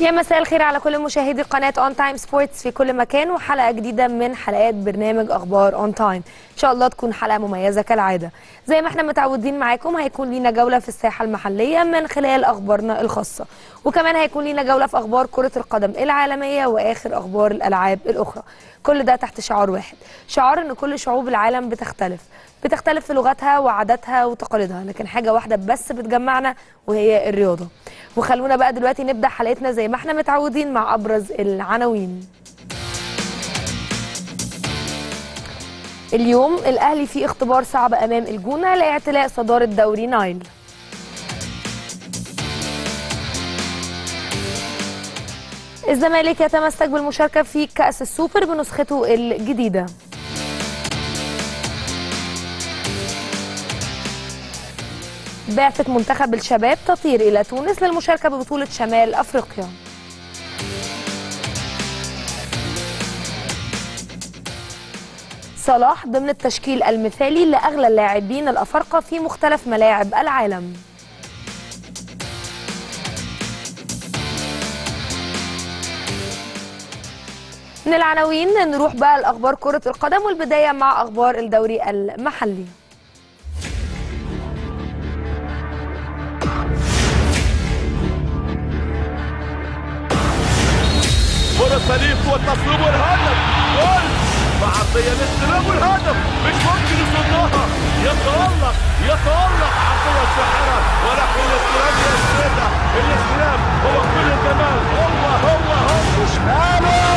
يا مساء الخير على كل مشاهدي قناة اون تايم سبورتس في كل مكان وحلقة جديدة من حلقات برنامج أخبار اون تايم إن شاء الله تكون حلقة مميزة كالعادة. زي ما إحنا متعودين معاكم هيكون لينا جولة في الساحة المحلية من خلال أخبارنا الخاصة. وكمان هيكون لينا جولة في أخبار كرة القدم العالمية وآخر أخبار الألعاب الأخرى. كل ده تحت شعار واحد. شعار إن كل شعوب العالم بتختلف بتختلف في لغتها وعاداتها وتقاليدها لكن حاجة واحدة بس بتجمعنا وهي الرياضة. وخلونا بقى دلوقتي نبدأ حلقتنا زي ما إحنا متعودين مع أبرز العناوين. اليوم الأهلي في اختبار صعب أمام الجونة لاعتلاء صدارة دوري نايل. الزمالك يتمسك بالمشاركة في كأس السوبر بنسخته الجديدة. بعثة منتخب الشباب تطير إلى تونس للمشاركة ببطولة شمال أفريقيا. صلاح ضمن التشكيل المثالي لأغلى اللاعبين الأفارقة في مختلف ملاعب العالم. من العناوين نروح بقى لأخبار كرة القدم والبداية مع أخبار الدوري المحلي. فرصة ليك والتصويب والهدف. جول وعطية للسلام والهدف. مش ممكن يصدها يتألق يتألق عطية الساحرة ولكن الاستلام يا سيدة. الاستلام هو كل الجمال. هو هو هو. شماله يا ولد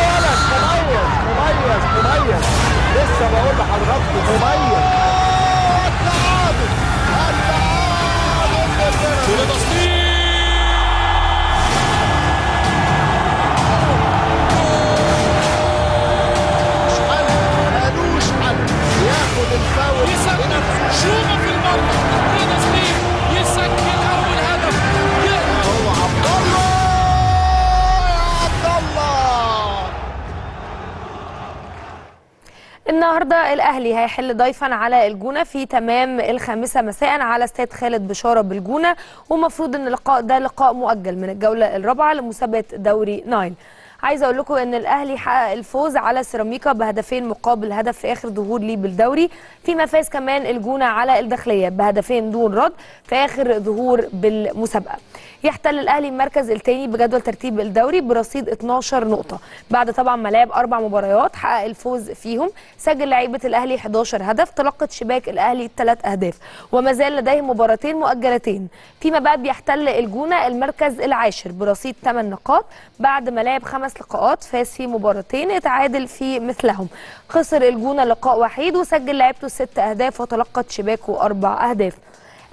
مميز مميز لسه بقول لحضراتكم مميز التعادل في المرمى سليم النهارده الاهلي هيحل ضيفا على الجونة في تمام الخامسة مساء على استاد خالد بشارة بالجونة ومفروض إن اللقاء ده لقاء مؤجل من الجولة الرابعة لمسابقة دوري نايل. عايزه أقول لكم إن الأهلي حقق الفوز على سيراميكا بهدفين مقابل هدف في آخر ظهور ليه بالدوري. فيما فاز كمان الجونة على الداخلية بهدفين دون رد في آخر ظهور بالمسابقة. يحتل الأهلي المركز الثاني بجدول ترتيب الدوري برصيد 12 نقطة. بعد طبعا ما لعب أربع مباريات حقق الفوز فيهم سجل لعيبة الأهلي 11 هدف تلقت شباك الأهلي ثلاث أهداف. وما زال لديهم مباراتين مؤجلتين. فيما بعد بيحتل الجونة المركز العاشر برصيد 8 نقاط. بعد ما لعب خمس لقاءات فاز في مباراتين اتعادل في مثلهم. خسر الجونة لقاء وحيد وسجل لعيبته ست أهداف وتلقت شباكه أربع أهداف.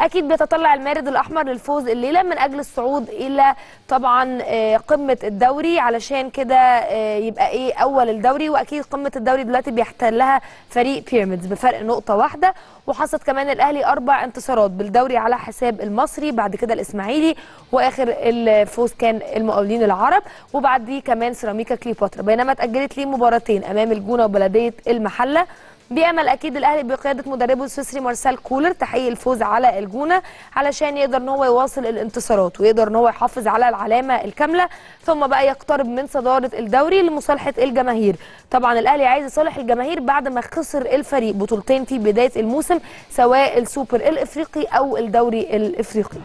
أكيد بيتطلع المارد الأحمر للفوز الليلة من أجل الصعود إلى طبعا آه، قمة الدوري. علشان كده آه، يبقى إيه أول الدوري؟ وأكيد قمة الدوري دلوقتي بيحتلها فريق بيراميدز بفرق نقطة واحدة. وحصد كمان الأهلي أربع انتصارات بالدوري على حساب المصري بعد كده الإسماعيلي وآخر الفوز كان المقاولين العرب وبعديه كمان سيراميكا كليوباترا. بينما اتأجلت ليه مباراتين أمام الجونة وبلدية المحلة. بيامل أكيد الأهلي بقيادة مدربه السويسري مارسيل كولر تحقيق الفوز على الجونة علشان يقدر إن هو يواصل الانتصارات ويقدر إن هو يحافظ على العلامة الكاملة ثم بقى يقترب من صدارة الدوري لمصالحة الجماهير. طبعا الأهلي عايز يصالح الجماهير بعد ما خسر الفريق بطولتين في بداية الموسم سواء السوبر الإفريقي أو الدوري الإفريقي.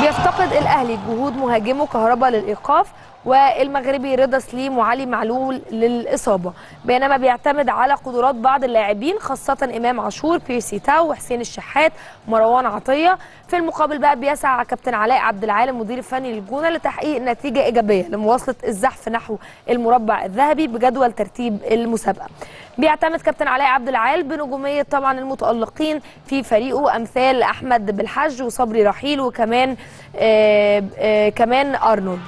بيفتقد الأهلي جهود مهاجمه كهربا للإيقاف والمغربي رضا سليم وعلي معلول للإصابة. بينما بيعتمد على قدرات بعض اللاعبين خاصة إمام عاشور بيرسي تاو وحسين الشحات مروان عطية. في المقابل بقى بيسعى كابتن علاء عبد العال مدير الفني للجونه لتحقيق نتيجة إيجابية لمواصلة الزحف نحو المربع الذهبي بجدول ترتيب المسابقة. بيعتمد كابتن علاء عبد العال بنجومية طبعا المتألقين في فريقه أمثال أحمد بالحج وصبري رحيل وكمان آه آه كمان أرنولد.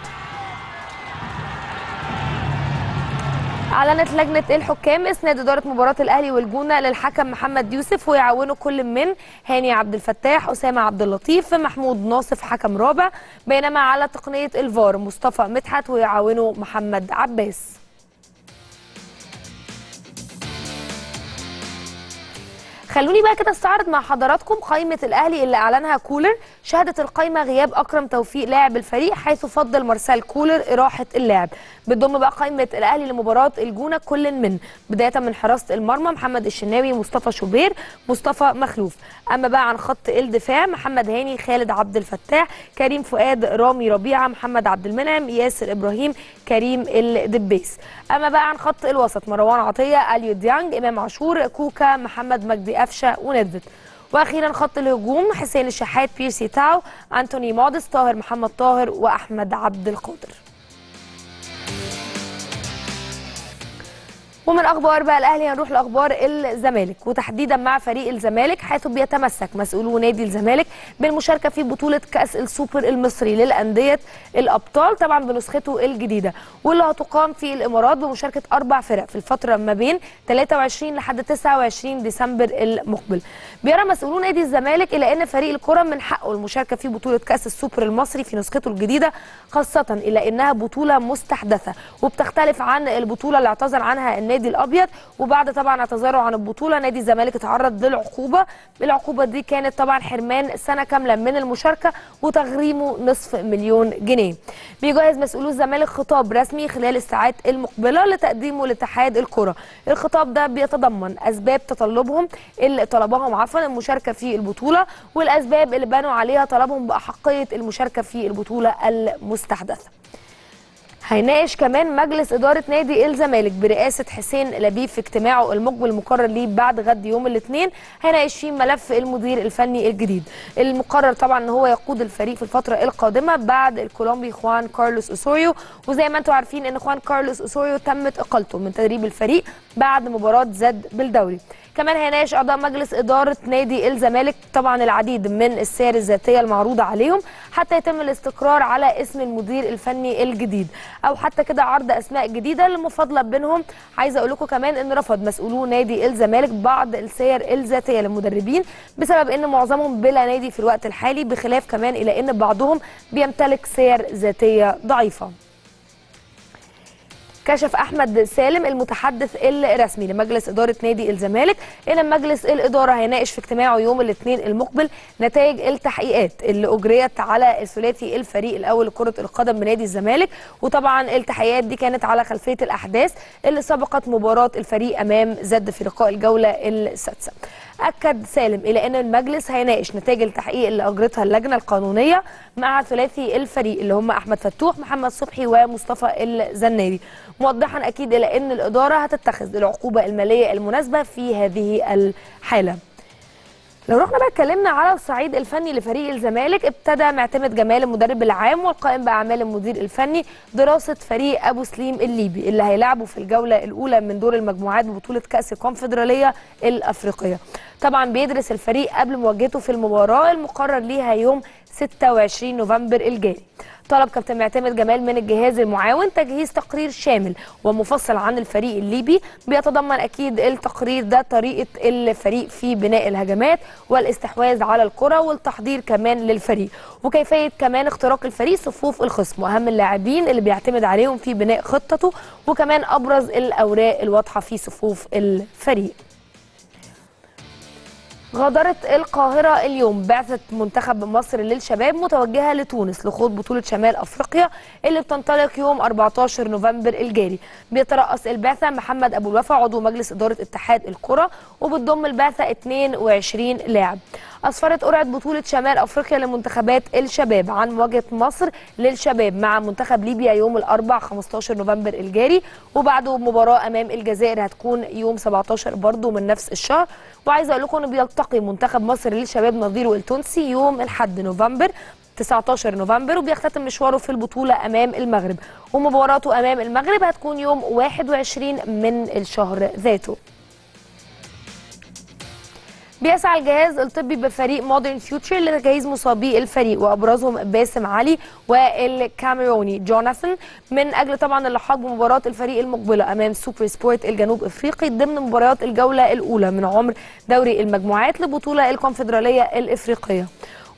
أعلنت لجنة الحكام إسناد إدارة مباراة الأهلي والجونة للحكم محمد يوسف ويعاونه كل من هاني عبد الفتاح أسامة عبد اللطيف محمود ناصف حكم رابع بينما على تقنية الفار مصطفى مدحت ويعاونه محمد عباس. خلوني بقى كده استعرض مع حضراتكم قائمة الأهلي اللي أعلنها كولر. شهدت القائمة غياب أكرم توفيق لاعب الفريق حيث فضل مارسيل كولر إراحة اللاعب بتضم بقى قائمة الأهلي لمباراة الجونة كل من بداية من حراسة المرمى محمد الشناوي مصطفى شوبير مصطفى مخلوف. أما بقى عن خط الدفاع محمد هاني خالد عبد الفتاح كريم فؤاد رامي ربيعة محمد عبد المنعم ياسر إبراهيم كريم الدبيس. أما بقى عن خط الوسط مروان عطية أليو ديانج إمام عاشور كوكا محمد مجدي قفشة ونيدفيد. وأخيرا خط الهجوم حسين الشحات بيرسي تاو أنتوني موديست طاهر محمد طاهر وأحمد عبد القادر. ومن أخبار بقى الأهلي هنروح لأخبار الزمالك. وتحديدا مع فريق الزمالك حيث بيتمسك مسؤولو نادي الزمالك بالمشاركة في بطولة كأس السوبر المصري للأندية الأبطال طبعا بنسخته الجديدة. واللي هتقام في الإمارات بمشاركة أربع فرق في الفترة ما بين 23 لحد 29 ديسمبر المقبل. بيرى مسؤولو نادي الزمالك إلى إن فريق الكرة من حقه المشاركة في بطولة كأس السوبر المصري في نسخته الجديدة خاصة إلى إنها بطولة مستحدثة. وبتختلف عن البطولة اللي اعتذر عنها النادي الأبيض. وبعد طبعا اعتذاره عن البطولة نادي الزمالك اتعرض للعقوبة. العقوبة دي كانت طبعا حرمان سنة كاملة من المشاركة وتغريمه نصف مليون جنيه. بيجهز مسؤولو الزمالك خطاب رسمي خلال الساعات المقبلة لتقديمه لاتحاد الكرة. الخطاب ده بيتضمن أسباب تطلبهم اللي طلبهم عفوا المشاركة في البطولة والأسباب اللي بنوا عليها طلبهم بأحقية المشاركة في البطولة المستحدثة. هيناقش كمان مجلس إدارة نادي الزمالك برئاسة حسين لبيب في اجتماعه المقبل المقرر ليه بعد غد يوم الاثنين. هيناقش فيه ملف المدير الفني الجديد. المقرر طبعا إن هو يقود الفريق في الفترة القادمة بعد الكولومبي خوان كارلوس أوسوريو وزي ما أنتم عارفين إن خوان كارلوس أوسوريو تمت إقالته من تدريب الفريق بعد مباراة زد بالدوري. كمان هيناقش أعضاء مجلس إدارة نادي الزمالك طبعا العديد من السير الذاتية المعروضة عليهم حتى يتم الاستقرار على اسم المدير الفني الجديد. أو حتى كده عرض أسماء جديدة المفاضله بينهم. عايزه أقول لكم كمان إن رفض مسؤولو نادي الزمالك بعض السير الذاتية للمدربين بسبب إن معظمهم بلا نادي في الوقت الحالي بخلاف كمان إلى إن بعضهم بيمتلك سير ذاتية ضعيفة. كشف أحمد سالم المتحدث الرسمي لمجلس إدارة نادي الزمالك إن مجلس الإدارة هيناقش في اجتماعه يوم الاثنين المقبل نتائج التحقيقات اللي أجريت على الثلاثي الفريق الأول لكرة القدم بنادي الزمالك. وطبعا التحقيقات دي كانت على خلفية الأحداث اللي سبقت مباراة الفريق أمام زد في لقاء الجولة السادسة. أكد سالم إلى أن المجلس هيناقش نتائج التحقيق اللي أجرتها اللجنة القانونية مع ثلاثي الفريق اللي هم أحمد فتوح محمد صبحي ومصطفى الزناري موضحا أكيد إلى أن الإدارة هتتخذ العقوبة المالية المناسبة في هذه الحالة. لو رحنا بقى اتكلمنا على الصعيد الفني لفريق الزمالك ابتدى معتمد جمال المدرب العام والقائم بأعمال المدير الفني دراسة فريق أبو سليم الليبي اللي هيلعبوا في الجولة الأولى من دور المجموعات ببطولة كأس الكونفدرالية الأفريقية. طبعا بيدرس الفريق قبل مواجهته في المباراة المقرر ليها يوم 26 نوفمبر الجاري طلب كابتن معتمد جمال من الجهاز المعاون تجهيز تقرير شامل ومفصل عن الفريق الليبي. بيتضمن أكيد التقرير ده طريقة الفريق في بناء الهجمات والاستحواذ على الكرة والتحضير كمان للفريق. وكيفية كمان اختراق الفريق صفوف الخصم وأهم اللاعبين اللي بيعتمد عليهم في بناء خطته وكمان أبرز الأوراق الواضحة في صفوف الفريق. غادرت القاهرة اليوم. بعثة منتخب مصر للشباب متوجهة لتونس لخوض بطولة شمال أفريقيا اللي بتنطلق يوم 14 نوفمبر الجاري. بيترأس البعثة محمد أبو الوفا عضو مجلس إدارة اتحاد الكرة وبتضم البعثة 22 لاعب. أسفرت قرعة بطولة شمال أفريقيا لمنتخبات الشباب عن مواجهة مصر للشباب مع منتخب ليبيا يوم الأربع 15 نوفمبر الجاري وبعده مباراة أمام الجزائر هتكون يوم 17 برضه من نفس الشهر. وعايزة أقول لكم إنه بيلتقي منتخب مصر للشباب نظيره التونسي يوم الحد نوفمبر 19 نوفمبر وبيختتم مشواره في البطولة أمام المغرب. ومباراته أمام المغرب هتكون يوم 21 من الشهر ذاته. بيسعى الجهاز الطبي بفريق مودرن فيوتشر لتجهيز مصابي الفريق وأبرزهم باسم علي والكاميروني. جوناثان من أجل طبعا اللحاق بمباراه الفريق المقبلة أمام سوبر سبورت الجنوب إفريقي ضمن مباريات الجولة الأولى من عمر دوري المجموعات لبطولة الكونفدرالية الإفريقية.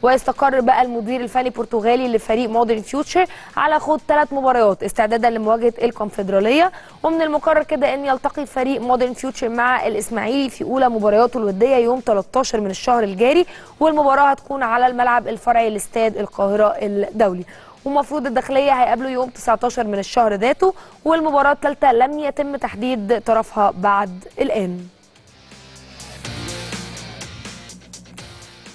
واستقر بقى المدير الفني البرتغالي لفريق مودرن فيوتشر على خوض ثلاث مباريات استعدادا لمواجهة الكونفدرالية. ومن المقرر كده إن يلتقي فريق مودرن فيوتشر مع الإسماعيلي في أولى مبارياته الودية يوم 13 من الشهر الجاري والمباراة هتكون على الملعب الفرعي لإستاد القاهرة الدولي. ومفروض الداخلية هيقابلوا يوم 19 من الشهر ذاته والمباراة الثالثة لم يتم تحديد طرفها بعد الآن.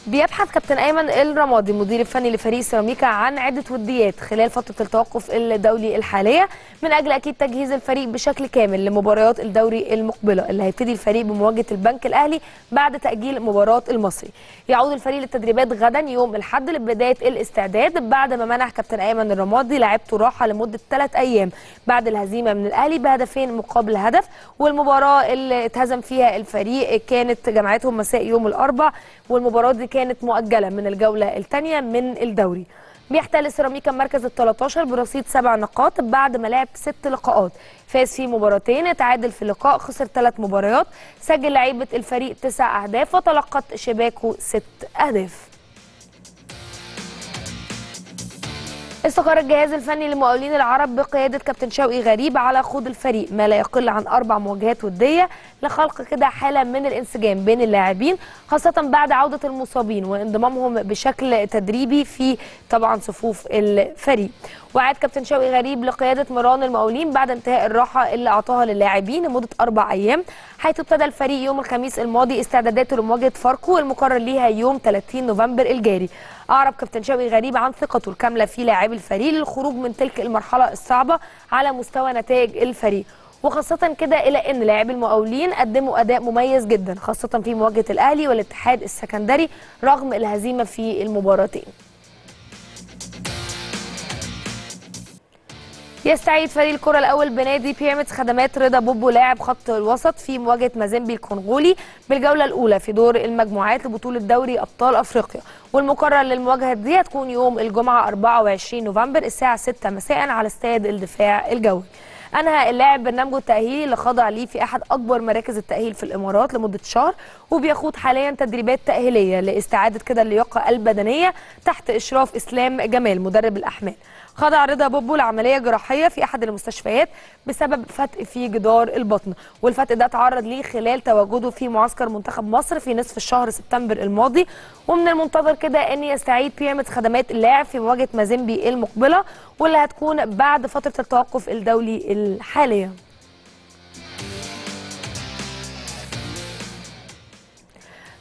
بيبحث كابتن آيمن الرمادي المدير الفني لفريق سيراميكا عن عدة وديات خلال فترة التوقف الدولي الحالية من أجل أكيد تجهيز الفريق بشكل كامل لمباريات الدوري المقبلة اللي هيبتدي الفريق بمواجهة البنك الأهلي بعد تأجيل مباراة المصري. يعود الفريق للتدريبات غدا يوم الأحد لبداية الاستعداد بعد ما منح كابتن آيمن الرمادي لاعبته راحة لمدة ثلاث أيام. بعد الهزيمة من الأهلي بهدفين مقابل هدف والمباراة اللي اتهزم فيها الفريق كانت جمعتهم مساء يوم الأربع والمباراة دي كانت مؤجلة من الجولة الثانية من الدوري. بيحتل سيراميكا المركز ال 13 برصيد سبع نقاط بعد ما لعب ست لقاءات. فاز في مباراتين تعادل في لقاء خسر ثلاث مباريات سجل لعيبة الفريق تسع أهداف وتلقت شباكه ست أهداف. استقر الجهاز الفني للمقاولين العرب بقيادة كابتن شوقي غريب على خوض الفريق ما لا يقل عن أربع مواجهات ودية لخلق كده حالة من الانسجام بين اللاعبين خاصة بعد عودة المصابين وانضمامهم بشكل تدريبي في طبعا صفوف الفريق. وعاد كابتن شوقي غريب لقيادة مران المقاولين بعد انتهاء الراحة اللي أعطاها للاعبين لمدة أربع أيام حيث ابتدى الفريق يوم الخميس الماضي استعداداته لمواجهة فاركو المقرر ليها يوم 30 نوفمبر الجاري. أعرب كابتن شوقي غريب عن ثقته الكاملة في لاعبي الفريق للخروج من تلك المرحلة الصعبة على مستوى نتائج الفريق. وخاصة كده إلى أن لاعبي المقاولين قدموا أداء مميز جدا خاصة في مواجهة الأهلي والاتحاد السكندري رغم الهزيمة في المباراتين. يستعيد فريق الكرة الأول بنادي بيراميدز خدمات رضا بوبو لاعب خط الوسط في مواجهة مازيمبي الكونغولي بالجولة الأولى في دور المجموعات لبطولة دوري أبطال أفريقيا. والمقرر للمواجهة دي هتكون يوم الجمعة 24 نوفمبر الساعة 6 مساء على استاد الدفاع الجوي. أنهى اللاعب برنامجه التأهيلي اللي خضع ليه في أحد أكبر مراكز التأهيل في الإمارات لمدة شهر وبيخوض حاليا تدريبات تأهيلية لإستعادة كده اللياقة البدنية تحت إشراف إسلام جمال مدرب الأحمال. خضع رضا بوبو لعمليه جراحيه في أحد المستشفيات بسبب فتق في جدار البطن والفتق ده تعرض ليه خلال تواجده في معسكر منتخب مصر في نصف الشهر سبتمبر الماضي. ومن المنتظر كده إن يستعيد بيراميدز خدمات اللاعب في مواجهة مازيمبي المقبلة واللي هتكون بعد فترة التوقف الدولي الحالية.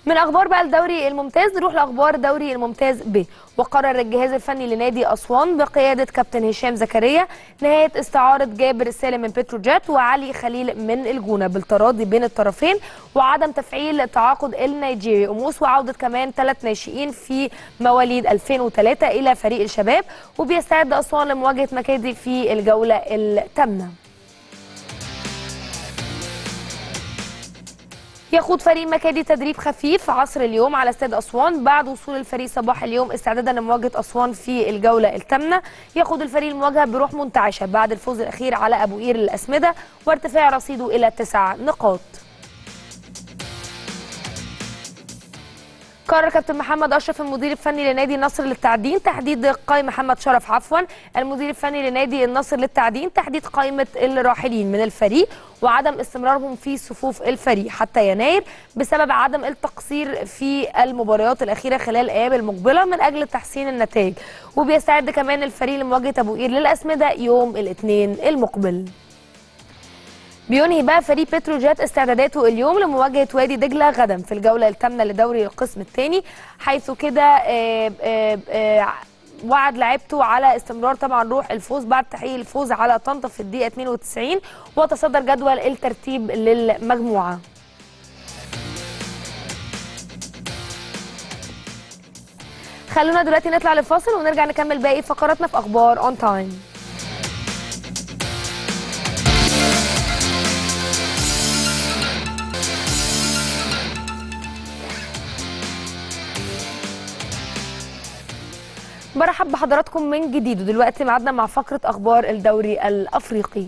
من أخبار بقى الدوري الممتاز نروح لأخبار الدوري الممتاز ب. وقرر الجهاز الفني لنادي أسوان بقيادة كابتن هشام زكريا نهاية استعارة جابر السالم من بتروجيت وعلي خليل من الجونة بالتراضي بين الطرفين وعدم تفعيل تعاقد النيجيري. أموس وعودة كمان ثلاث ناشئين في مواليد 2003 إلى فريق الشباب. وبيستعد أسوان لمواجهة مكادي في الجولة الثامنه يخوض فريق مكادي تدريب خفيف عصر اليوم على استاد أسوان. بعد وصول الفريق صباح اليوم استعدادا لمواجهة أسوان في الجولة الثامنة. يخوض الفريق المواجهة بروح منتعشة بعد الفوز الأخير على أبو قير الأسمدة وارتفاع رصيده إلى تسع نقاط. قرر كابتن محمد أشرف المدير الفني لنادي النصر للتعدين تحديد قائمه محمد شرف عفوا المدير الفني لنادي النصر للتعدين تحديد قائمة الراحلين من الفريق وعدم استمرارهم في صفوف الفريق حتى يناير بسبب عدم التقصير في المباريات الأخيرة خلال الأيام المقبلة من أجل تحسين النتائج. وبيستعد كمان الفريق لمواجهة أبو قير للأسمدة يوم الاثنين المقبل. بينهي بقى فريق بتروجيت استعداداته اليوم لمواجهة وادي دجلة غدا في الجولة الثامنة لدوري القسم الثاني حيث كده آه، آه، آه، وعد لعيبته على استمرار طبعا روح الفوز بعد تحقيق الفوز على طنطا في الدقيقة 92 وتصدر جدول الترتيب للمجموعة. خلونا دلوقتي نطلع لفاصل ونرجع نكمل باقي فقراتنا في أخبار اون تايم برحب بحضراتكم من جديد ودلوقتي معادنا مع فقرة أخبار الدوري الأفريقي.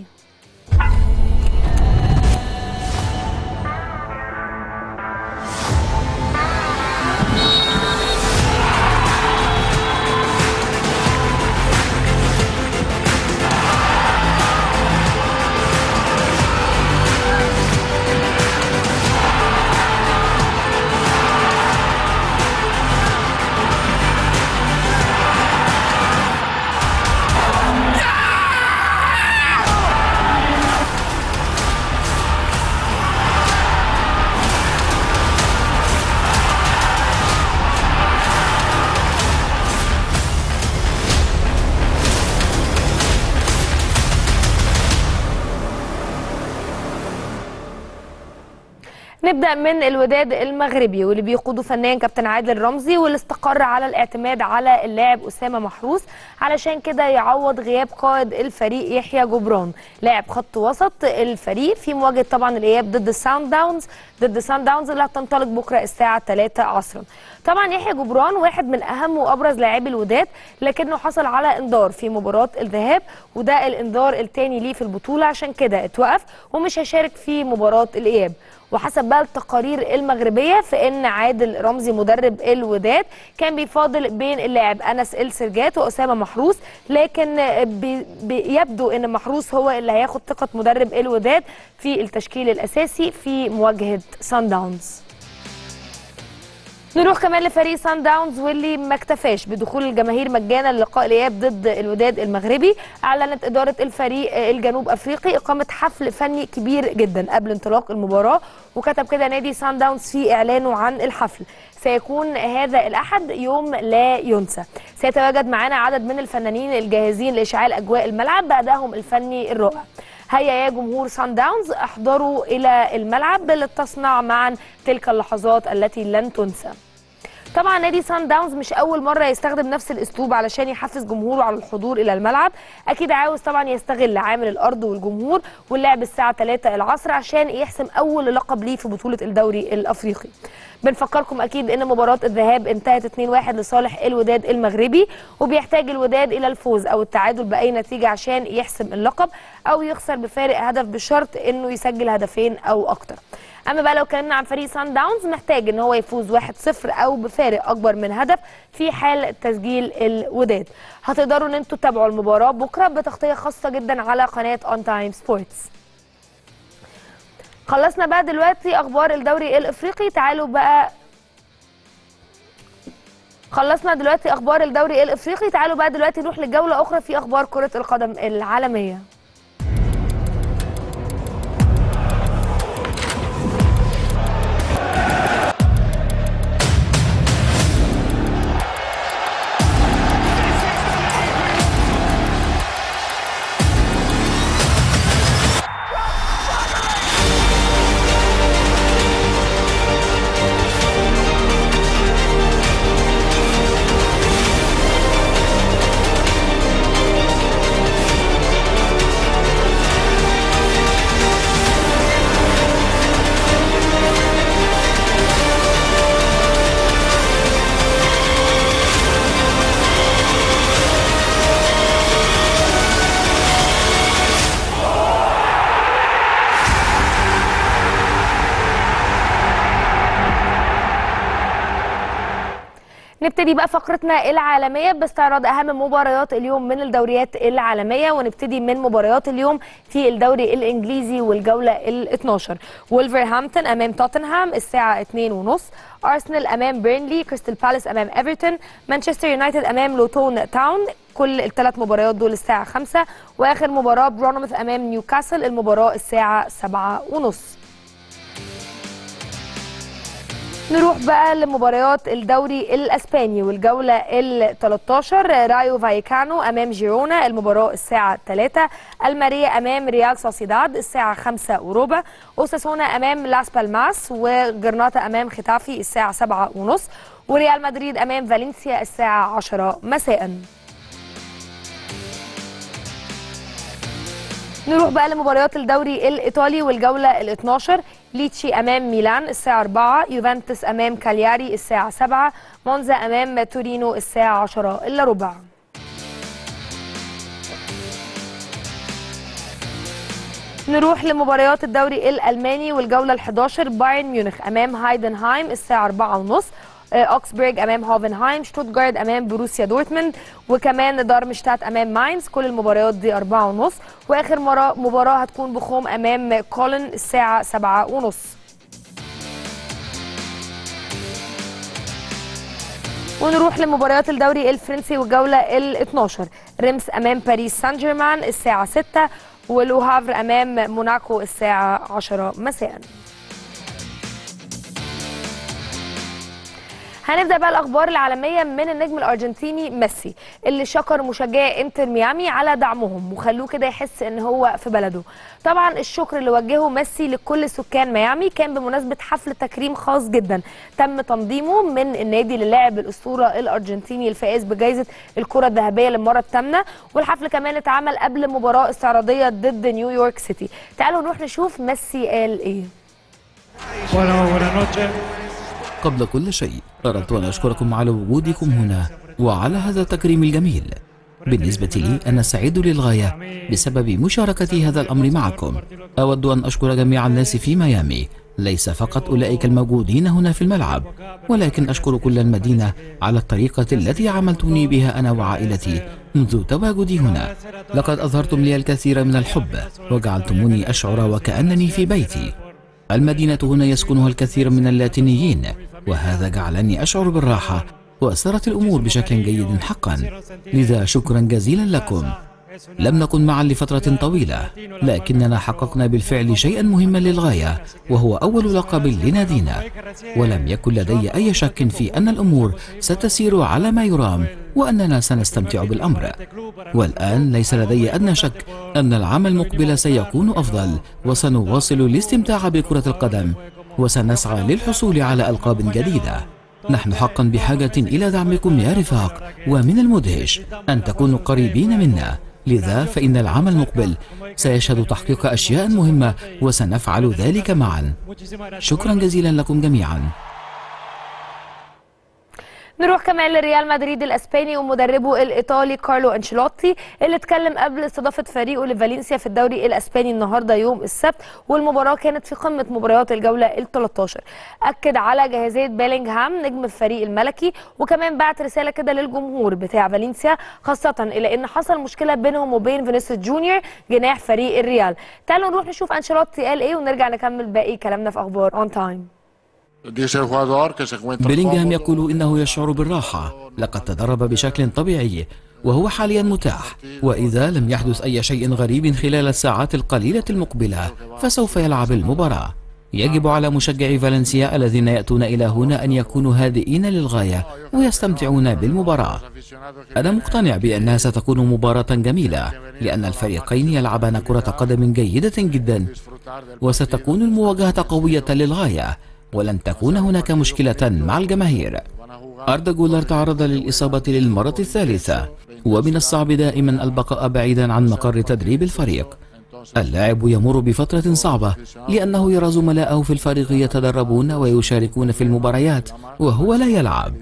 من الوداد المغربي واللي بيقوده فنيا كابتن عادل رمزي واللي استقر على الاعتماد على اللاعب أسامة محروس علشان كده يعوض غياب قائد الفريق يحيى جبران. لاعب خط وسط الفريق في مواجهة طبعا الإياب ضد الصن داونز ضد الصن داونز اللي هتنطلق بكرة الساعة 3 عصرا. طبعا يحيى جبران واحد من أهم وأبرز لاعبي الوداد لكنه حصل على إنذار في مباراة الذهاب وده الإنذار الثاني ليه في البطولة عشان كده اتوقف ومش هيشارك في مباراة الإياب. وحسب بقى التقارير المغربية فإن عادل رمزي مدرب الوداد كان بيفاضل بين اللاعب أنس السرجات وأسامة محروس لكن بي يبدو إن محروس هو اللي هياخد ثقة مدرب الوداد في التشكيل الأساسي في مواجهة سان داونز نروح كمان لفريق سان داونز واللي ما اكتفاش بدخول الجماهير مجانا للقاء الإياب ضد الوداد المغربي. أعلنت إدارة الفريق الجنوب أفريقي إقامة حفل فني كبير جدا قبل انطلاق المباراة وكتب كده نادي سان داونز في إعلانه عن الحفل. سيكون هذا الأحد يوم لا ينسى. سيتواجد معنا عدد من الفنانين الجاهزين لاشعال اجواء الملعب بادائهم الفني الرائع. هيا يا جمهور سان داونز احضروا إلى الملعب لتصنع معا تلك اللحظات التي لن تنسى. طبعا نادي سان داونز مش أول مرة يستخدم نفس الأسلوب علشان يحفز جمهوره على الحضور إلى الملعب. أكيد عاوز طبعا يستغل عامل الأرض والجمهور واللعب الساعة 3 العصر عشان يحسم أول لقب ليه في بطولة الدوري الأفريقي. بنفكركم أكيد ان مباراة الذهاب انتهت 2-1 لصالح الوداد المغربي وبيحتاج الوداد إلى الفوز أو التعادل بأي نتيجة عشان يحسم اللقب أو يخسر بفارق هدف بشرط إنه يسجل هدفين أو أكتر. أما بقى لو اتكلمنا عن فريق سان داونز محتاج إن هو يفوز 1-0 أو بفارق أكبر من هدف في حال تسجيل الوداد. هتقدروا إن أنتوا تتابعوا المباراة بكرة بتغطية خاصة جدا على قناة اون تايم سبورتس خلصنا بقى دلوقتي أخبار الدوري الإفريقي. تعالوا بقى. خلصنا دلوقتي أخبار الدوري الإفريقي. تعالوا بقى دلوقتي نروح لجولة أخرى في أخبار كرة القدم العالمية. نبتدي بقى فقرتنا العالمية باستعراض أهم مباريات اليوم من الدوريات العالمية ونبتدي من مباريات اليوم في الدوري الإنجليزي والجولة ال 12 وولفرهامبتون أمام توتنهام الساعة 2:30 أرسنال أمام بيرنلي كريستال بالاس أمام إيفرتون مانشستر يونايتد أمام لوتون تاون كل الثلاث مباريات دول الساعة 5 وآخر مباراة بورنموث أمام نيوكاسل المباراة الساعة 7:30 نروح بقى لمباريات الدوري الإسباني والجولة ال 13 رايو فاييكانو أمام جيرونا المباراة الساعة 3 ألميريا أمام ريال سوسيداد الساعة 5 وربع. أوساسونا أمام لاس بالماس وغرناطة أمام ختافي الساعة 7 ونص. وريال مدريد أمام فالنسيا الساعة 10 مساء. نروح بقى لمباريات الدوري الإيطالي والجولة ال 12 ليتشي أمام ميلان الساعة 4 يوفنتوس أمام كالياري الساعة 7 مونزا أمام تورينو الساعة 10 إلا ربع. نروح لمباريات الدوري الألماني والجولة ال 11 بايرن ميونخ أمام هايدنهايم الساعة 4:30 أوجسبورج أمام هوفنهايم شتوتجارد أمام بروسيا دورتموند وكمان دارمشتات أمام ماينز. كل المباريات دي 4:30 وآخر مباراة هتكون بخوم أمام كولن الساعة 7:30 ونروح لمباريات الدوري الفرنسي والجوله ال 12 ريمس أمام باريس سان جيرمان الساعة 6 ولوهافر أمام موناكو الساعة 10 مساء. هنبدأ بقى الأخبار العالمية من النجم الأرجنتيني ميسي اللي شكر مشجعي إنتر ميامي على دعمهم وخلوه كده يحس إن هو في بلده. طبعا الشكر اللي وجهه ميسي لكل سكان ميامي كان بمناسبة حفل تكريم خاص جدا تم تنظيمه من النادي للاعب الأسطورة الأرجنتيني الفائز بجائزه الكرة الذهبية للمرة الثامنة والحفل كمان اتعمل قبل مباراة استعراضية ضد نيويورك سيتي. تعالوا نروح نشوف ميسي قال إيه. قبل كل شيء. أردت أن أشكركم على وجودكم هنا وعلى هذا التكريم الجميل. بالنسبة لي أنا سعيد للغاية بسبب مشاركة هذا الأمر معكم. أود أن أشكر جميع الناس في ميامي. ليس فقط أولئك الموجودين هنا في الملعب ولكن أشكر كل المدينة على الطريقة التي عملتني بها أنا وعائلتي منذ تواجدي هنا. لقد أظهرتم لي الكثير من الحب وجعلتموني أشعر وكأنني في بيتي. المدينة هنا يسكنها الكثير من اللاتينيين. وهذا جعلني أشعر بالراحة وسارت الأمور بشكل جيد حقا. لذا شكرا جزيلا لكم. لم نكن معا لفترة طويلة لكننا حققنا بالفعل شيئا مهما للغاية وهو أول لقب لنادينا ولم يكن لدي أي شك في أن الأمور ستسير على ما يرام وأننا سنستمتع بالأمر. والآن ليس لدي أدنى شك أن العام المقبل سيكون أفضل وسنواصل الاستمتاع بكرة القدم. وسنسعى للحصول على ألقاب جديدة. نحن حقا بحاجة إلى دعمكم يا رفاق ومن المدهش أن تكونوا قريبين منا. لذا فإن العام المقبل سيشهد تحقيق أشياء مهمة وسنفعل ذلك معا. شكرا جزيلا لكم جميعا. نروح كمان لريال مدريد الإسباني ومدربه الإيطالي كارلو أنشيلوتي اللي اتكلم قبل استضافة فريقه لفالنسيا في الدوري الإسباني النهارده يوم السبت والمباراة كانت في قمة مباريات الجولة ال 13 أكد على جاهزية بيلينغهام نجم الفريق الملكي وكمان بعت رسالة كده للجمهور بتاع فالنسيا خاصة إلى إن حصل مشكلة بينهم وبين فينيسيوس جونيور جناح فريق الريال. تعالوا نروح نشوف أنشيلوتي قال إيه ونرجع نكمل باقي كلامنا في أخبار اون تايم بيلينغهام. يقول إنه يشعر بالراحة لقد تدرب بشكل طبيعي وهو حاليا متاح وإذا لم يحدث أي شيء غريب خلال الساعات القليلة المقبلة فسوف يلعب المباراة يجب على مشجعي فالنسيا الذين يأتون إلى هنا أن يكونوا هادئين للغاية ويستمتعون بالمباراة أنا مقتنع بأنها ستكون مباراة جميلة لأن الفريقين يلعبان كرة قدم جيدة جدا وستكون المواجهة قوية للغاية ولن تكون هناك مشكلة مع الجماهير. أردا جولر تعرض للإصابة للمرة الثالثة ومن الصعب دائما البقاء بعيدا عن مقر تدريب الفريق. اللاعب يمر بفترة صعبة لأنه يرى زملائه في الفريق يتدربون ويشاركون في المباريات وهو لا يلعب.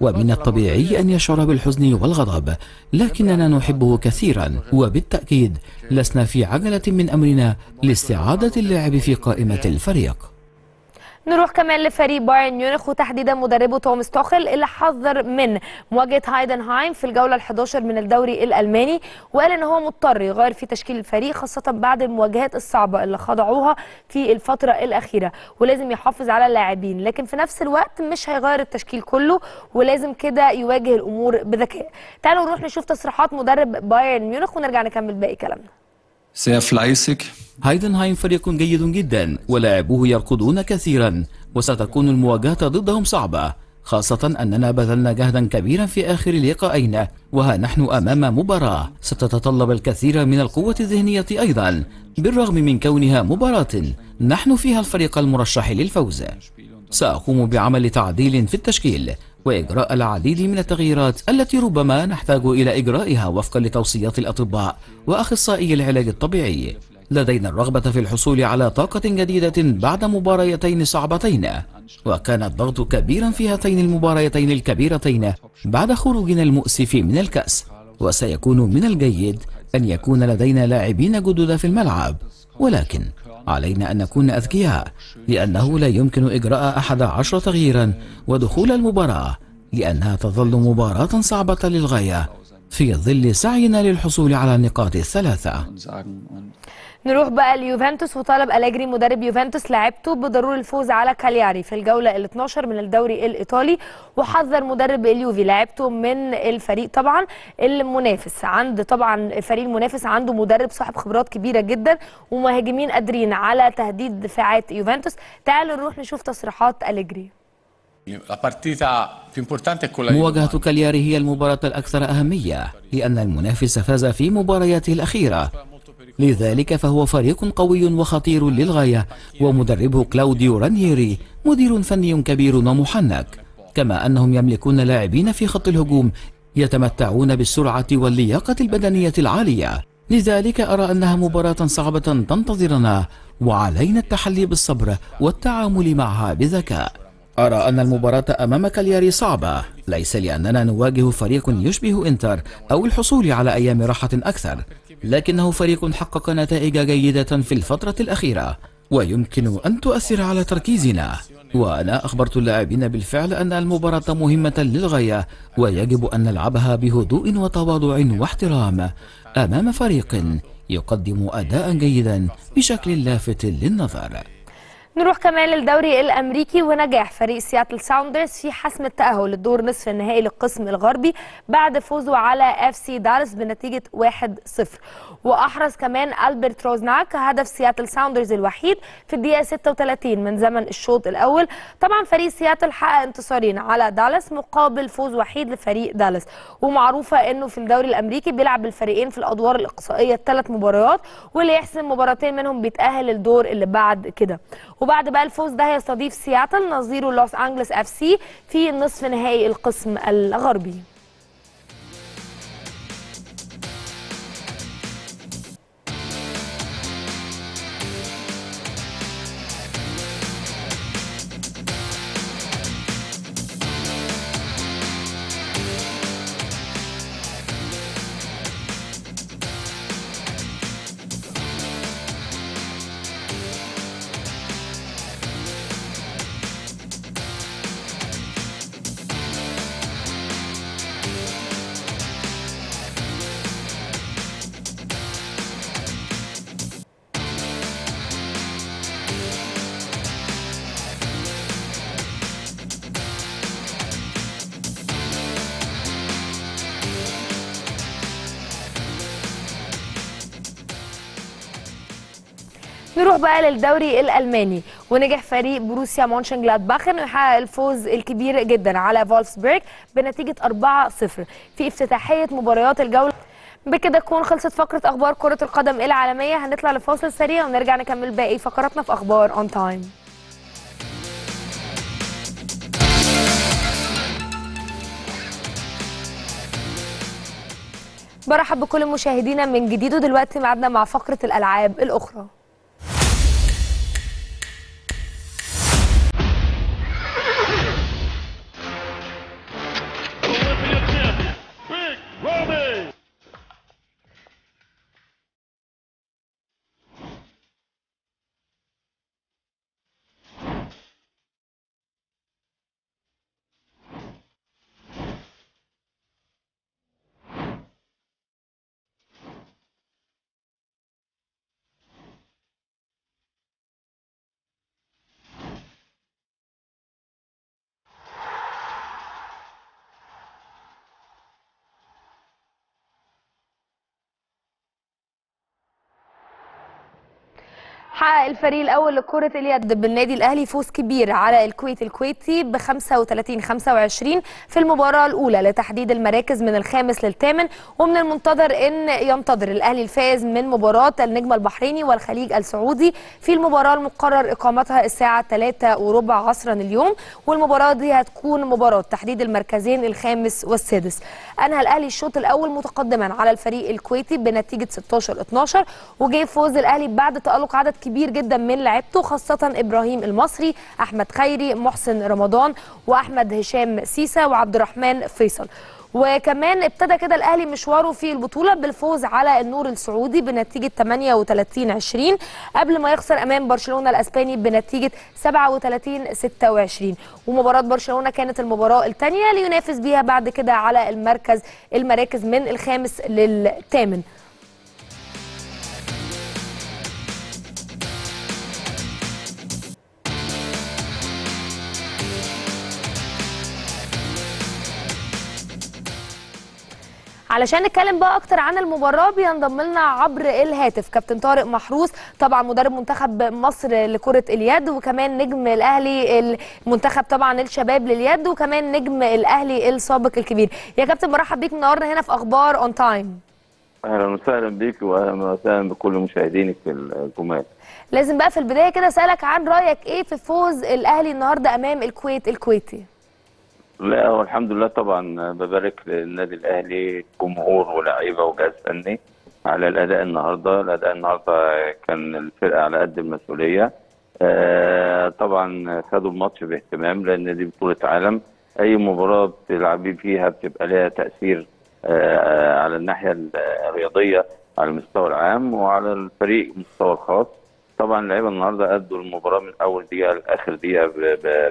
ومن الطبيعي أن يشعر بالحزن والغضب لكننا نحبه كثيرا وبالتأكيد لسنا في عجلة من أمرنا لاستعادة اللعب في قائمة الفريق. نروح كمان لفريق بايرن ميونخ وتحديدا مدربه توماس توخل اللي حذر من مواجهة هايدنهايم في الجولة ال11 من الدوري الألماني وقال إن هو مضطر يغير في تشكيل الفريق خاصة بعد المواجهات الصعبة اللي خضعوها في الفترة الأخيرة ولازم يحافظ على اللاعبين لكن في نفس الوقت مش هيغير التشكيل كله ولازم كده يواجه الأمور بذكاء تعالوا نروح نشوف تصريحات مدرب بايرن ميونخ ونرجع نكمل باقي كلامنا sehr fleißig. هايدنهايم فريق جيد جدا ولاعبوه يركضون كثيرا وستكون المواجهة ضدهم صعبة خاصة أننا بذلنا جهدا كبيرا في آخر اللقاءين وها نحن أمام مباراة. ستتطلب الكثير من القوة الذهنية أيضا بالرغم من كونها مباراة نحن فيها الفريق المرشح للفوز. سأقوم بعمل تعديل في التشكيل وإجراء العديد من التغييرات التي ربما نحتاج إلى إجرائها وفقا لتوصيات الأطباء وأخصائي العلاج الطبيعي. لدينا الرغبة في الحصول على طاقة جديدة بعد مباريتين صعبتين وكان الضغط كبيرا في هاتين المباريتين الكبيرتين بعد خروجنا المؤسف من الكأس وسيكون من الجيد أن يكون لدينا لاعبين جدد في الملعب. ولكن علينا أن نكون أذكياء لأنه لا يمكن إجراء أحد عشر تغييرا ودخول المباراة لأنها تظل مباراة صعبة للغاية في ظل سعينا للحصول على النقاط الثلاثة. نروح بقى ليوفنتوس وطلب ألاجري مدرب يوفنتوس لاعبته بضرورة الفوز على كالياري في الجولة ال 12 من الدوري الإيطالي وحذر مدرب اليوفي لاعبته من الفريق طبعا المنافس. عند طبعا الفريق المنافس عنده مدرب صاحب خبرات كبيرة جدا ومهاجمين قادرين على تهديد دفاعات يوفنتوس. تعالوا نروح نشوف تصريحات di مواجهة كالياري هي المباراة الأكثر أهمية لأن المنافس فاز في مبارياته الأخيرة. لذلك فهو فريق قوي وخطير للغاية ومدربه كلاوديو رانييري مدير فني كبير ومحنك. كما أنهم يملكون لاعبين في خط الهجوم يتمتعون بالسرعة واللياقة البدنية العالية. لذلك أرى أنها مباراة صعبة تنتظرنا وعلينا التحلي بالصبر والتعامل معها بذكاء. أرى أن المباراة أمام كالياري صعبة ليس لأننا نواجه فريق يشبه إنتر أو الحصول على أيام راحة أكثر. لكنه فريق حقق نتائج جيدة في الفترة الأخيرة ويمكن أن تؤثر على تركيزنا. وأنا أخبرت اللاعبين بالفعل أن المباراة مهمة للغاية ويجب أن نلعبها بهدوء وتواضع واحترام أمام فريق يقدم أداء جيدا بشكل لافت للنظر. نروح كمان للدوري الأمريكي ونجاح فريق سياتل ساوندرز في حسم التأهل للدور نصف النهائي للقسم الغربي بعد فوزه على اف سي دالاس بنتيجة 1-0 وأحرز كمان ألبرت روزناك هدف سياتل ساوندرز الوحيد في الدقيقة 36 من زمن الشوط الأول. طبعا فريق سياتل حقق انتصارين على دالاس مقابل فوز وحيد لفريق دالاس ومعروفة إنه في الدوري الأمريكي بيلعب الفريقين في الأدوار الإقصائية ثلاث مباريات واللي يحسم مباراتين منهم بيتأهل للدور اللي بعد كده. وبعد بقى الفوز ده هيستضيف سياتل نظيره لوس أنجلس أف سي في نصف نهائي القسم الغربي. نروح بقى للدوري الألماني ونجح فريق بروسيا مونشن جلادباخ انه يحقق الفوز الكبير جدا على فولفسبرج بنتيجة 4-0 في افتتاحية مباريات الجولة. بكده تكون خلصت فقرة أخبار كرة القدم العالمية. هنطلع لفاصل سريع ونرجع نكمل باقي فقراتنا في أخبار ON Time برحب بكل مشاهدينا من جديد ودلوقتي معادنا مع فقرة الألعاب الأخرى. حقق الفريق الأول لكرة اليد بالنادي الأهلي فوز كبير على الكويت الكويتي ب 35 25 في المباراة الأولى لتحديد المراكز من الخامس للثامن ومن المنتظر إن ينتظر الأهلي الفائز من مباراة النجم البحريني والخليج السعودي في المباراة المقرر إقامتها الساعة 3 وربع عصرا اليوم والمباراة دي هتكون مباراة تحديد المركزين الخامس والسادس. أنهى الأهلي الشوط الأول متقدما على الفريق الكويتي بنتيجة 16 12 وجه فوز الأهلي بعد تألق عدد كبير جدا من لعيبته خاصة إبراهيم المصري أحمد خيري محسن رمضان وأحمد هشام سيسه وعبد الرحمن فيصل. وكمان ابتدى كده الأهلي مشواره في البطولة بالفوز على النور السعودي بنتيجة 38 20 قبل ما يخسر أمام برشلونة الأسباني بنتيجة 37 26 ومباراة برشلونة كانت المباراة الثانية لينافس بيها بعد كده على المركز المراكز من الخامس للثامن. علشان نتكلم بقى أكتر عن المباراة بينضم لنا عبر الهاتف كابتن طارق محروس طبعا مدرب منتخب مصر لكرة اليد وكمان نجم الأهلي المنتخب طبعا الشباب لليد وكمان نجم الأهلي السابق الكبير. يا كابتن برحب بيك منورنا هنا في أخبار ON Time أهلا وسهلا بيك واهلا وسهلا بكل مشاهدينك في الجمال. لازم بقى في البداية كده أسألك عن رأيك إيه في فوز الأهلي النهارده أمام الكويت الكويتي؟ لا هو الحمد لله طبعا ببارك للنادي الأهلي جمهور ولاعيبه وجهاز فني على الأداء النهارده. الأداء النهارده كان الفرقة على قد المسؤولية. آه طبعا خدوا الماتش باهتمام لأن دي بطولة عالم. أي مباراة بتلعبي فيها بتبقى لها تأثير آه على الناحية الرياضية على المستوى العام وعلى الفريق المستوى الخاص. طبعا اللعيبة النهارده أدوا المباراة من أول دقيقة لآخر دقيقة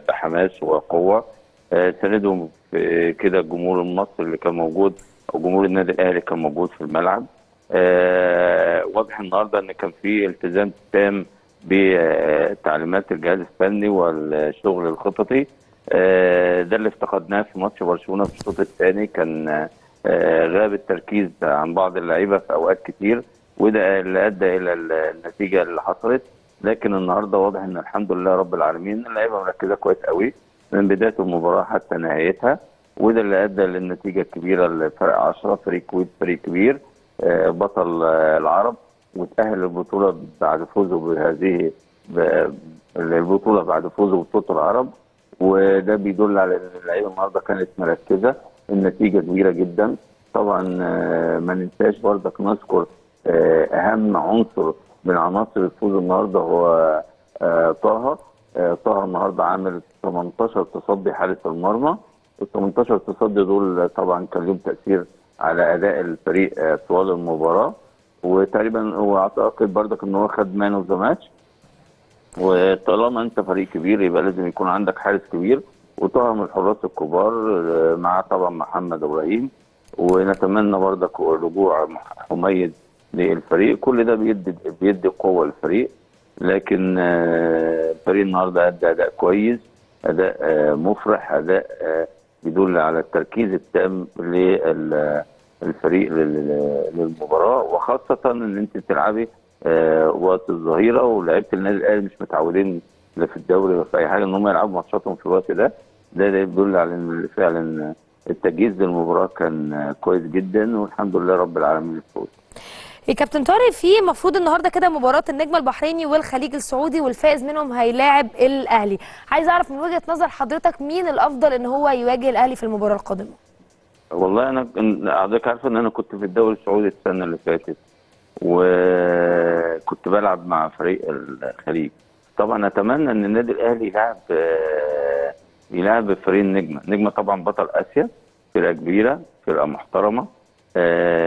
بحماس وقوة. ساندهم في كده الجمهور المصري اللي كان موجود أو جمهور النادي الأهلي كان موجود في الملعب. آه واضح النهارده إن كان في التزام تام بتعليمات الجهاز الفني والشغل الخططي. آه ده اللي افتقدناه في ماتش برشلونة في الشوط الثاني. كان غاب التركيز عن بعض اللعيبة في أوقات كتير وده اللي أدى إلى النتيجة اللي حصلت. لكن النهارده واضح إن الحمد لله رب العالمين اللعيبة مركزة كويس قوي. من بداية المباراة حتى نهايتها وده اللي أدى للنتيجة الكبيرة لفرق 10 فريق كويت فريق كبير بطل العرب وتأهل البطوله بعد فوزه بهذه البطوله بعد فوزه ببطولة العرب. وده بيدل على إن اللعيبة النهارده كانت مركزة. النتيجة كبيرة جدا. طبعا ما ننساش برضك نذكر أهم عنصر من عناصر الفوز النهارده هو طه طه النهارده عامل 18 تصدي حارس المرمى. ال 18 تصدي دول طبعا كان لهم تأثير على أداء الفريق طوال المباراة. وتقريبا هو اعتقد برضك إن هو خد man of the match وطالما أنت فريق كبير يبقى لازم يكون عندك حارس كبير. وطه من الحراس الكبار مع طبعا محمد إبراهيم. ونتمنى برضك رجوع حميد للفريق. كل ده بيدي بيدي قوة للفريق. لكن الفريق النهارده أدى أداء كويس أداء مفرح أداء يدل على التركيز التام للفريق للمباراة وخاصة إن أنت بتلعبي وقت الظهيرة ولاعيبه النادي الأهلي مش متعودين لا في الدوري ولا في أي حاجة إن هم يلعبوا ماتشاتهم في الوقت ده ده, ده يدل على إن فعلا التجهيز للمباراة كان كويس جدا والحمد لله رب العالمين الفوز. يا كابتن طارق في المفروض النهارده كده مباراة النجم البحريني والخليج السعودي والفائز منهم هيلاعب الأهلي. عايز أعرف من وجهة نظر حضرتك مين الأفضل إن هو يواجه الأهلي في المباراة القادمة؟ والله أنا حضرتك عارفه إن أنا كنت في الدوري السعودي السنة اللي فاتت وكنت بلعب مع فريق الخليج. طبعا أتمنى إن النادي الأهلي يلعب يلعب فريق النجمة. النجمة طبعا بطل آسيا فرقة كبيرة فرقة محترمة.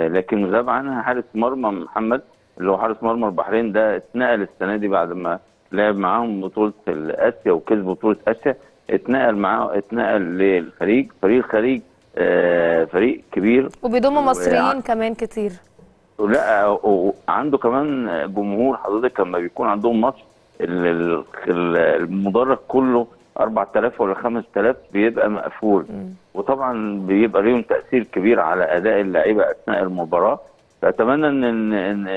لكن غاب عنها حارس مرمى محمد اللي هو حارس مرمى البحرين ده اتنقل السنة دي بعد ما لعب معاهم بطولة اسيا وكسب بطولة آسيا اتنقل معاه اتنقل للخليج فريق الخليج آه فريق كبير. وبيضم مصريين كمان كتير. لا عنده كمان جمهور حضرتك لما بيكون عندهم ماتش المدرج كله 4000 ولا 5000 بيبقى مقفول. وطبعا بيبقى ليهم تأثير كبير على أداء اللعيبة أثناء المباراة. فأتمنى ان ان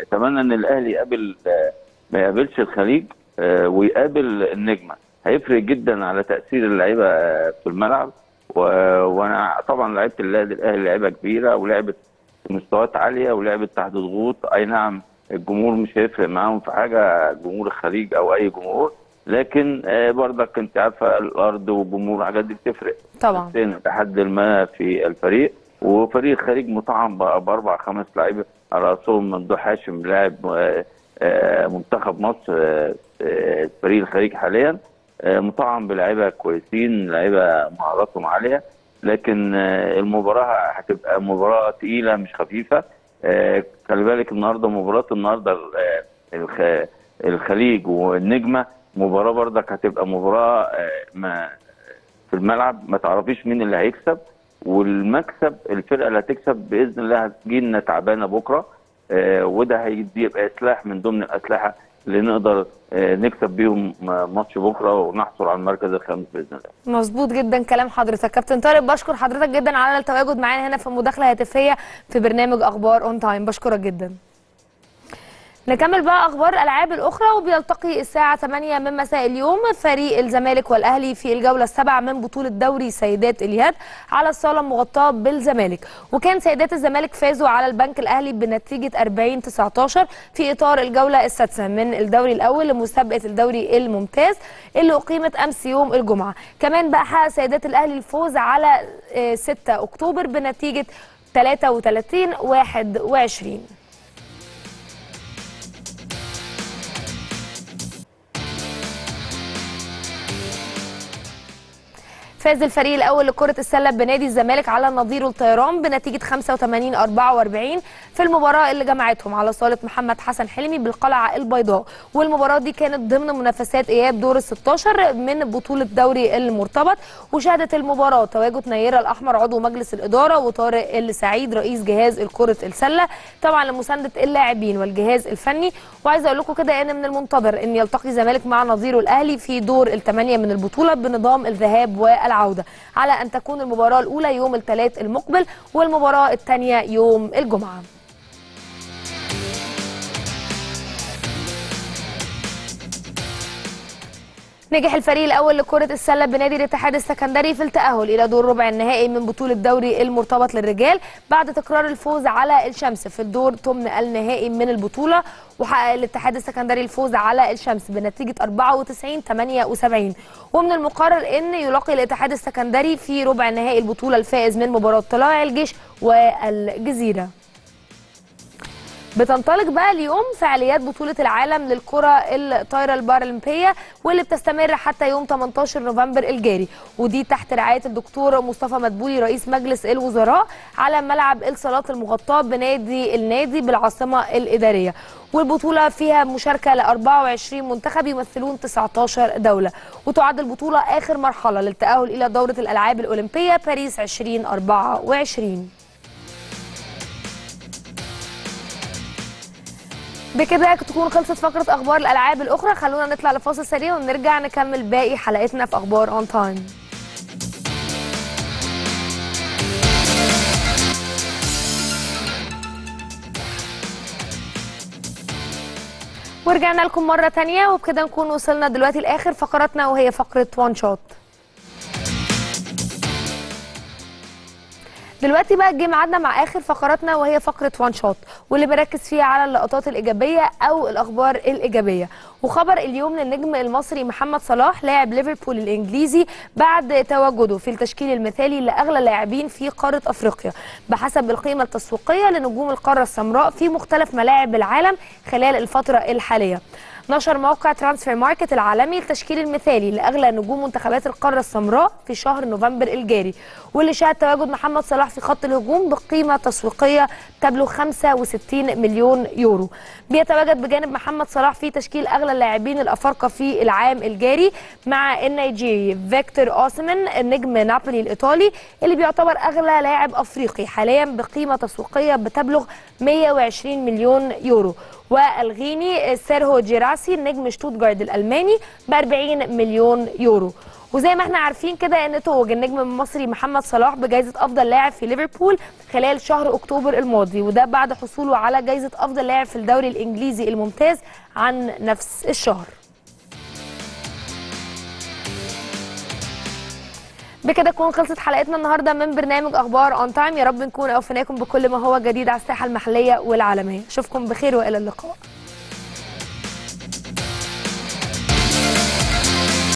أتمنى إن الأهلي يقابل ما يقابلش الخليج ويقابل النجمة. هيفرق جدا على تأثير اللعيبة في الملعب. وأنا طبعا لعيبة النادي الأهلي لعيبة كبيرة ولعبت في مستويات عالية ولعبت تحت ضغوط أي نعم الجمهور مش هيفرق معاهم في حاجة جمهور الخليج أو أي جمهور. لكن برضك انت عارفه الأرض والجمهور الحاجات دي بتفرق. طبعا. لحد ما في الفريق وفريق الخليج مطعم بأربع خمس لعيبة على رأسهم ممدوح هاشم لاعب منتخب مصر فريق الخليج حاليا. مطعم بلعيبة كويسين لعيبة مهاراتهم عالية. لكن المباراة هتبقى مباراة تقيلة مش خفيفة. خلي بالك النهارده مباراة النهارده الخليج والنجمة مباراة برضك هتبقى مباراة ما في الملعب ما تعرفيش مين اللي هيكسب والمكسب الفرقة اللي هتكسب بإذن الله هتجي لنا تعبانة بكرة وده هيبقى سلاح من ضمن الأسلحة اللي نقدر آه، نكسب بيهم ماتش بكرة ونحصل على المركز الخامس بإذن الله. مظبوط جدا كلام حضرتك. كابتن طارق بشكر حضرتك جدا على التواجد معانا هنا في مداخلة هاتفية في برنامج أخبار ON Time بشكرك جدا. نكمل بقى أخبار الألعاب الأخرى وبيلتقي الساعة 8 من مساء اليوم فريق الزمالك والأهلي في الجولة السابعة من بطولة دوري سيدات اليد على الصالة المغطاة بالزمالك. وكان سيدات الزمالك فازوا على البنك الأهلي بنتيجة 40 19 في إطار الجولة السادسة من الدوري الأول لمسابقه الدوري الممتاز اللي أقيمت أمس يوم الجمعة. كمان بقى حقق سيدات الأهلي الفوز على آه، 6 أكتوبر بنتيجة 33 21 فاز الفريق الأول لكرة السلة بنادي الزمالك على نظيره الطيران بنتيجة 85 44 في المباراة اللي جمعتهم على صالة محمد حسن حلمي بالقلعة البيضاء. والمباراة دي كانت ضمن منافسات إياب دور ال 16 من بطولة دوري المرتبط وشهدت المباراة تواجد نيره الأحمر عضو مجلس الإدارة وطارق السعيد رئيس جهاز كره السلة طبعا لمساندة اللاعبين والجهاز الفني. وعايزه أقول لكم كده إن من المنتظر إن يلتقي الزمالك مع نظيره الأهلي في دور الثمانيه من البطولة بنظام الذهاب والعوده على أن تكون المباراة الأولى يوم الثلاث المقبل والمباراة الثانية يوم الجمعة. نجح الفريق الأول لكرة السلة بنادي الاتحاد السكندري في التأهل إلى دور ربع النهائي من بطولة دوري المرتبط للرجال بعد تكرار الفوز على الشمس في الدور ثمن النهائي من البطولة. وحقق الاتحاد السكندري الفوز على الشمس بنتيجة 94 78 ومن المقرر إن يلاقي الاتحاد السكندري في ربع نهائي البطولة الفائز من مباراة طلائع الجيش والجزيرة. بتنطلق بقى اليوم فعاليات بطولة العالم للكرة الطايرة البارالمبية واللي بتستمر حتى يوم 18 نوفمبر الجاري. ودي تحت رعاية الدكتور مصطفى مدبولي رئيس مجلس الوزراء على ملعب الصالات المغطاة بنادي النادي بالعاصمة الإدارية. والبطولة فيها مشاركة ل 24 منتخب يمثلون 19 دولة. وتعد البطولة آخر مرحلة للتأهل إلى دورة الألعاب الأولمبية باريس 2024 بكده تكون خلصت فقرة أخبار الألعاب الأخرى. خلونا نطلع لفاصل سريع ونرجع نكمل باقي حلقتنا في أخبار ON Time ورجعنا لكم مرة تانية وبكده نكون وصلنا دلوقتي لآخر فقراتنا وهي فقرة One Shot دلوقتي بقى جه ميعادنا مع آخر فقراتنا وهي فقرة One Shot واللي بركز فيها على اللقطات الإيجابية أو الأخبار الإيجابية. وخبر اليوم للنجم المصري محمد صلاح لاعب ليفربول الإنجليزي بعد تواجده في التشكيل المثالي لأغلى لاعبين في قارة أفريقيا بحسب القيمة التسويقية لنجوم القارة السمراء في مختلف ملاعب العالم خلال الفترة الحالية. نشر موقع Transfermarkt العالمي التشكيل المثالي لأغلى نجوم منتخبات القارة السمراء في شهر نوفمبر الجاري. واللي شهد تواجد محمد صلاح في خط الهجوم بقيمة تسويقية تبلغ 65 مليون يورو. بيتواجد بجانب محمد صلاح في تشكيل أغلى اللاعبين الأفارقة في العام الجاري مع النيجيري فيكتور اوسمن نجم نابولي الإيطالي اللي بيعتبر أغلى لاعب أفريقي حاليا بقيمة تسويقية بتبلغ 120 مليون يورو. والغيني سيرهو جيراسي نجم شتوتجارد الألماني ب 40 مليون يورو. وزي ما إحنا عارفين كده إن توج النجم المصري محمد صلاح بجائزة أفضل لاعب في ليفربول خلال شهر أكتوبر الماضي وده بعد حصوله على جائزة أفضل لاعب في الدوري الإنجليزي الممتاز عن نفس الشهر. بكده تكون خلصت حلقتنا النهارده من برنامج أخبار ON Time يا رب نكون أوفيناكم بكل ما هو جديد على الساحة المحلية والعالمية. أشوفكم بخير وإلى اللقاء.